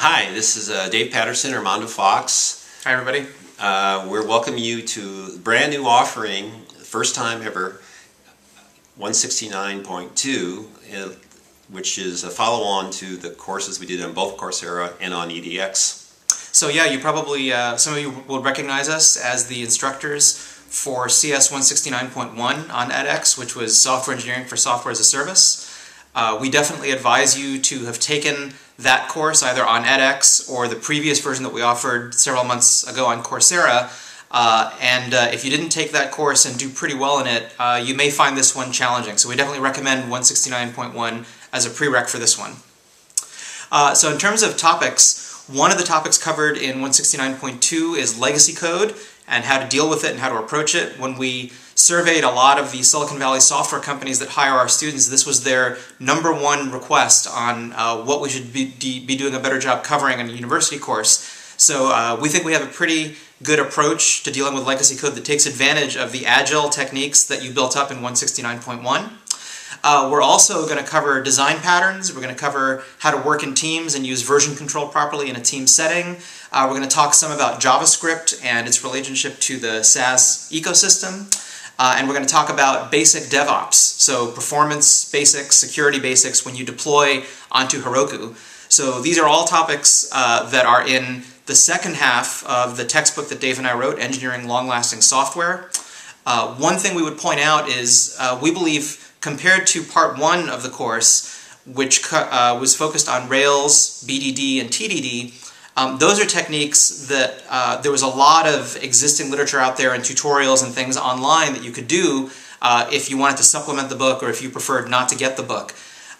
Hi, this is uh, Dave Patterson, Armando Fox. Hi, everybody. Uh, we're welcoming you to brand new offering, first time ever, 169.2, uh, which is a follow-on to the courses we did on both Coursera and on edX. So yeah, you probably, uh, some of you will recognize us as the instructors for CS 169.1 on edX, which was software engineering for software as a service. Uh, we definitely advise you to have taken that course either on edX or the previous version that we offered several months ago on Coursera. Uh, and uh, if you didn't take that course and do pretty well in it, uh, you may find this one challenging. So we definitely recommend 169.1 as a prereq for this one. Uh, so in terms of topics, one of the topics covered in 169.2 is legacy code and how to deal with it and how to approach it. When we surveyed a lot of the Silicon Valley software companies that hire our students, this was their number one request on uh, what we should be, be doing a better job covering in a university course. So uh, we think we have a pretty good approach to dealing with legacy code that takes advantage of the agile techniques that you built up in 169.1. Uh, we're also going to cover design patterns. We're going to cover how to work in teams and use version control properly in a team setting. Uh, we're going to talk some about JavaScript and its relationship to the SaaS ecosystem. Uh, and we're going to talk about basic DevOps, so performance basics, security basics when you deploy onto Heroku. So these are all topics uh, that are in the second half of the textbook that Dave and I wrote, Engineering Long-Lasting Software. Uh, one thing we would point out is uh, we believe compared to part one of the course, which uh, was focused on Rails, BDD, and TDD, um, those are techniques that uh, there was a lot of existing literature out there and tutorials and things online that you could do uh, if you wanted to supplement the book or if you preferred not to get the book.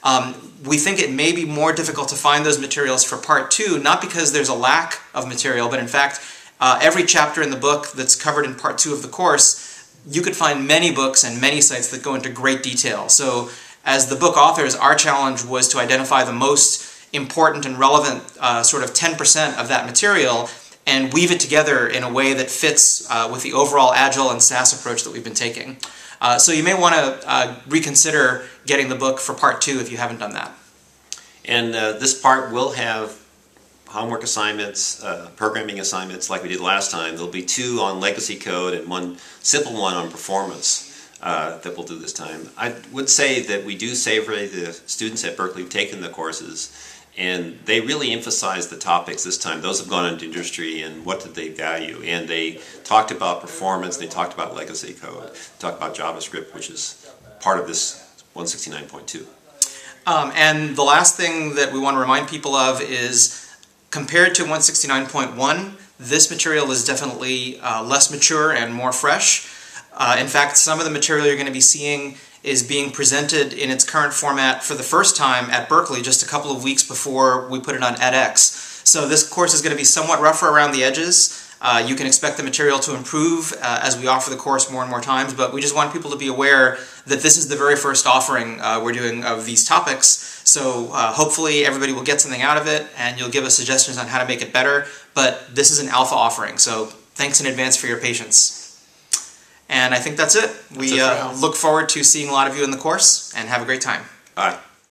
Um, we think it may be more difficult to find those materials for part two, not because there's a lack of material, but in fact, uh, every chapter in the book that's covered in part two of the course you could find many books and many sites that go into great detail. So as the book authors, our challenge was to identify the most important and relevant uh, sort of 10% of that material and weave it together in a way that fits uh, with the overall Agile and SaaS approach that we've been taking. Uh, so you may want to uh, reconsider getting the book for part two if you haven't done that. And uh, this part will have homework assignments, uh, programming assignments like we did last time. There'll be two on legacy code and one simple one on performance uh, that we'll do this time. I would say that we do savor the students at Berkeley who've taken the courses and they really emphasized the topics this time. Those have gone into industry and what did they value. And they talked about performance, they talked about legacy code, talked about JavaScript, which is part of this 169.2. Um, and the last thing that we want to remind people of is Compared to 169.1, this material is definitely uh, less mature and more fresh. Uh, in fact, some of the material you're going to be seeing is being presented in its current format for the first time at Berkeley just a couple of weeks before we put it on edX. So this course is going to be somewhat rougher around the edges. Uh, you can expect the material to improve uh, as we offer the course more and more times, but we just want people to be aware that this is the very first offering uh, we're doing of these topics. So uh, hopefully everybody will get something out of it and you'll give us suggestions on how to make it better, but this is an alpha offering, so thanks in advance for your patience. And I think that's it. That's we it uh, look forward to seeing a lot of you in the course and have a great time. Bye.